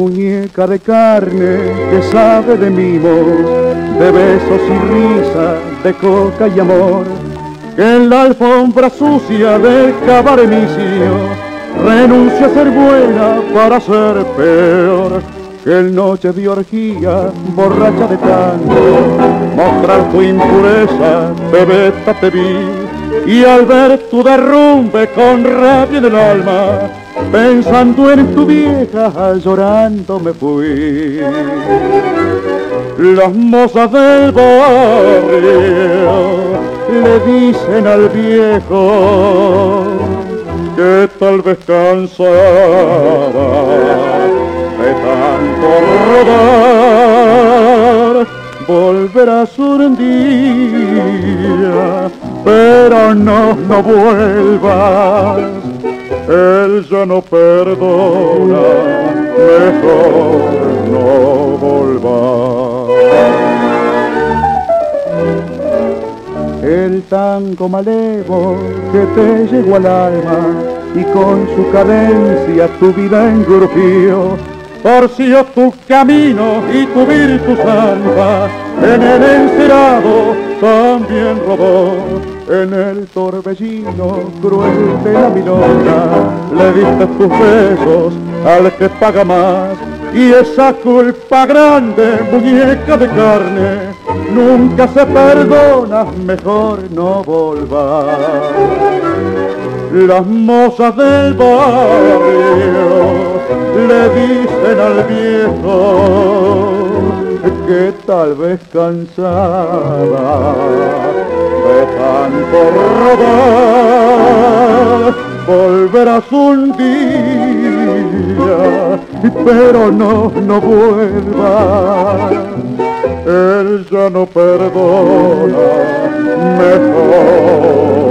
Muñeca de carne que sabe de mimos, de besos y risa, de coca y amor, que en la alfombra sucia del cabaremicio renuncia a ser buena para ser peor que en noche de orgía, borracha de tanto, mostrar tu impureza, bebeta te vi, y al ver tu derrumbe con rabia en el alma, pensando en tu vieja, llorando me fui. Las mozas del barrio le dicen al viejo que tal vez cansaba de tanto rodar, volverás un día, pero no, no vuelvas. Él ya no perdona, mejor no volvás. El tango malevo que te llegó al alma y con su cadencia tu vida engrupió. Torció tu camino y tu virtud salva, en el encerado también robó. En el torbellino cruel de la milonga le diste tus besos al que paga más y esa culpa grande, muñeca de carne, nunca se perdona, mejor no volvás. Las mozas del barrio le dicen al viejo que tal vez cansada de tanto rodar, volverás un día, pero no, no vuelvas. Él ya no perdona, mejor